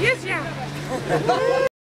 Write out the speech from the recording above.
Jest ja!